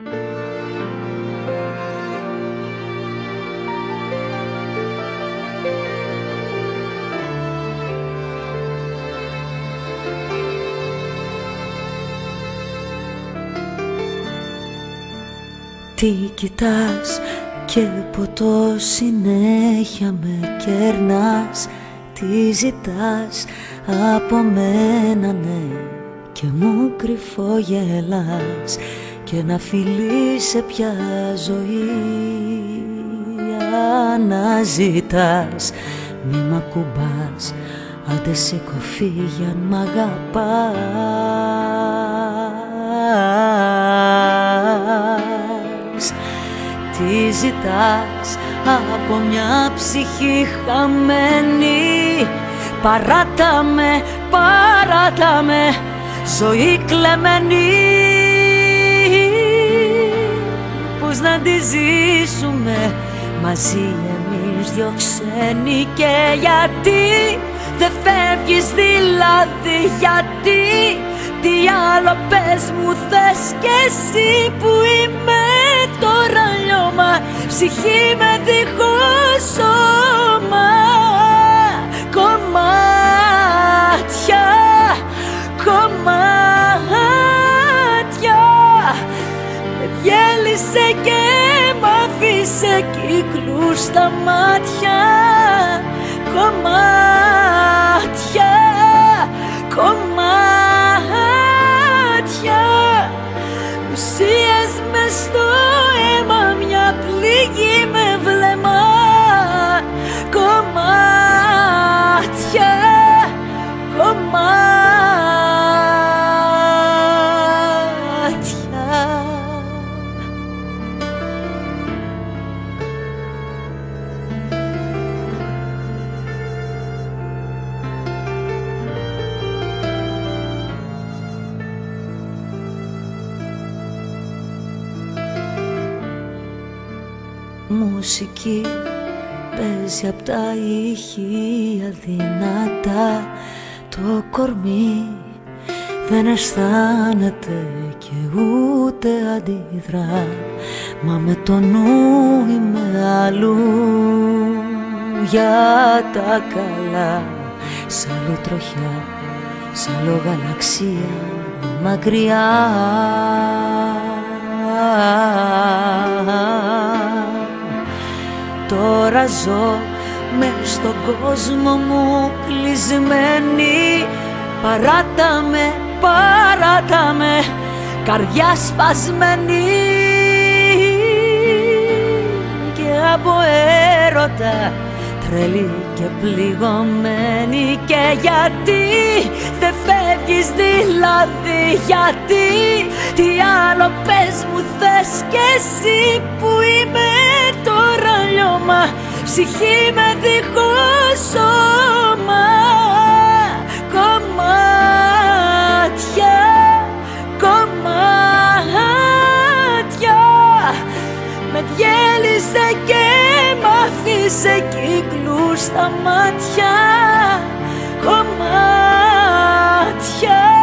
Τι κοιτάς και ποτό συνέχεια με κέρνας Τι ζητάς από μένα ναι και μου κρυφόγελας και να φιλείς σε ποια ζωή αναζητάς. Μη μ' ακουμπάς άντε σήκω φύγει αν μ' αγαπάς. Τι ζητάς από μια ψυχή χαμένη; Παράτα με, παράτα με, ζωή κλεμμένη Πώς να τη ζήσουμε. Μαζί εμείς δυο ξένοι Και γιατί δεν φεύγεις δηλαδή γιατί Τι άλλο πες μου θες κι εσύ που είμαι τώρα λιώμα Ψυχή με δίχως σώμα διέλυσε και μ' αφήσε κύκλους στα μάτια. Κομμάτια, Μουσική. Παίζει απ' τα ηχεία δυνατά Το κορμί δεν αισθάνεται και ούτε αντιδρά. Μα με το νου είμαι αλλού. Για τα καλά. Σ' άλλο τροχιά, σ' άλλο γαλαξία μακριά ζω με στον κόσμο μου κλεισμένη. Παράτα με, παράτα με, καρδιά σπασμένη. Και από έρωτα τρελή και πληγωμένη. Και γιατί δεν φεύγεις δηλαδή γιατί Τι άλλο πες μου θες κι εσύ που είμαι τώρα λιώμα Ψυχή με δίχως σώμα Κομμάτια, κομμάτια. Με διέλυσε και μ' άφησε κύκλους στα μάτια Κομμάτια, κομμάτια